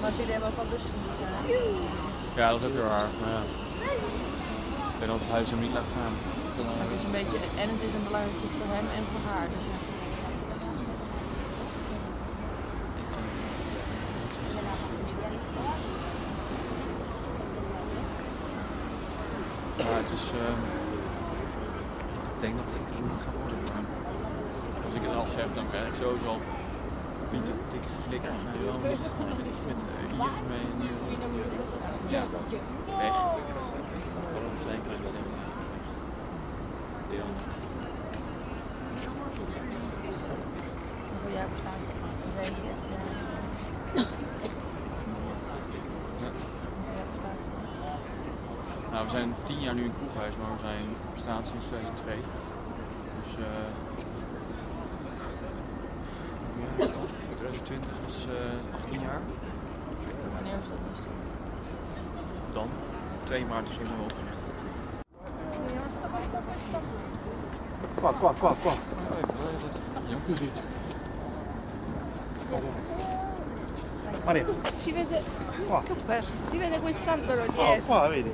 Want jullie hebben ook al lust moeten. Ja, dat is ook heel raar. Maar ja. Ik ben op het huis hem niet laten gaan. Het is een beetje, en het is een belangrijk iets voor hem en voor haar. Dus ja. Maar het is. eh, ik denk dat ik het niet ga worden. Als ik het al zeg, dan krijg ik sowieso al niet een dikke met, uh, hier. Ja, weg. Bestaat het. Nou, we zijn tien jaar nu in Kroeghuis, maar we zijn bestaan sinds 2002. Dus eh. ja, 2020 is eh 18 jaar. Wanneer was dat? Dan, 2 maart is helemaal opgericht. Qua, qua, qua, qua. Ma ne? Si vede, Qua. che ho perso, si vede quest'albero dietro. qua, vedi?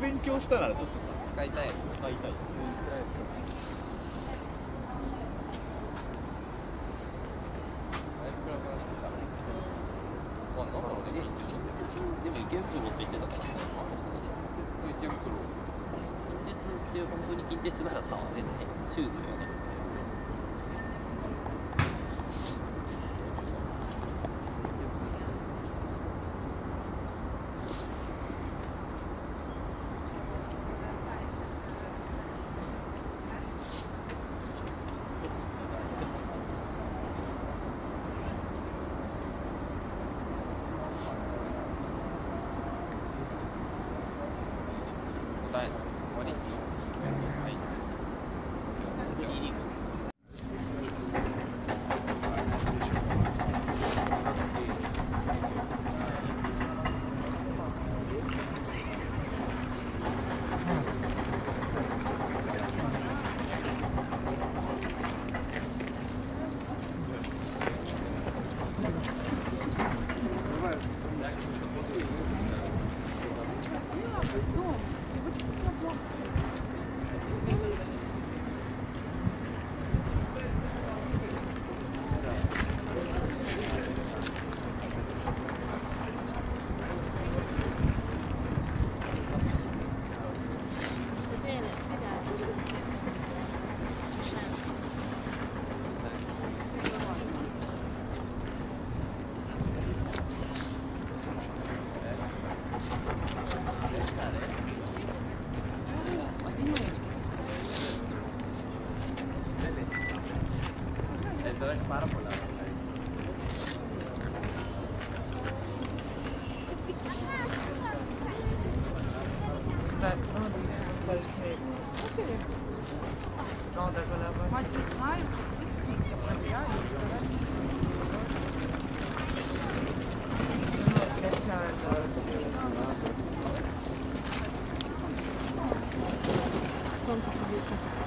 勉強したらちょっとさ使いたい。使いたい。でも池袋って言ってたから近鉄と池袋いう本当に近鉄ならさ、全然チューブよね。Солнце садится.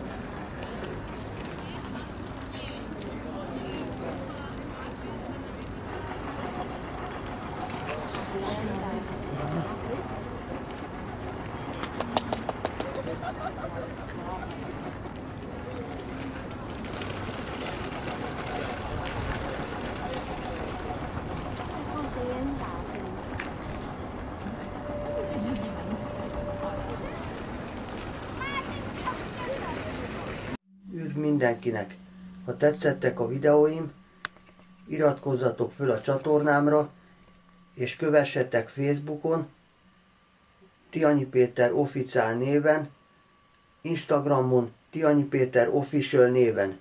mindenkinek! Ha tetszettek a videóim, iratkozzatok föl a csatornámra, és kövessetek Facebookon, Tianyi Péter Officiál néven, Instagramon Tianyi Péter Official néven.